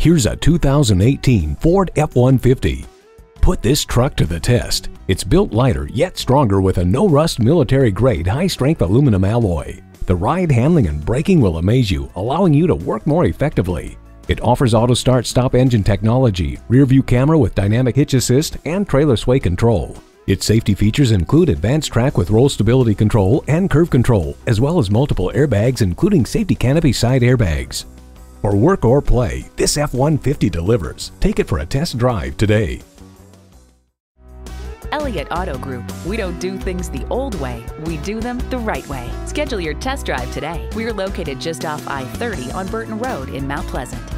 Here's a 2018 Ford F-150. Put this truck to the test. It's built lighter yet stronger with a no-rust military-grade high-strength aluminum alloy. The ride, handling, and braking will amaze you, allowing you to work more effectively. It offers auto start stop engine technology, rear view camera with dynamic hitch assist, and trailer sway control. Its safety features include AdvanceTrac with roll stability control and curve control, as well as multiple airbags including safety canopy side airbags. For work or play, this F-150 delivers. Take it for a test drive today. Elliott Auto Group. We don't do things the old way, we do them the right way. Schedule your test drive today. We're located just off I 30 on Burton Road in Mount Pleasant.